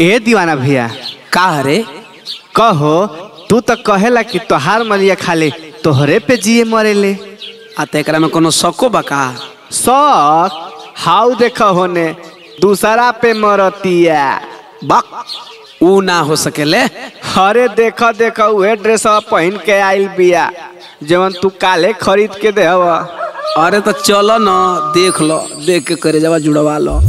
ए दीवाना भैया का रे कहो तू तो कहेला कि तोहार मरिया खाली तोहरे पे जिए मरेले। आ तो एकरा में कोनो शको बा का? शौक? हाउ देख होने दूसरा पे मरतिया। बक। ऊ ना हो सकेले। अरे देख देख उहे ड्रेस पहन के आइल बिया। जवन तू काले खरीद के देव अरे तो चलो न देख लो देख के करे जवा जुड़वा लो।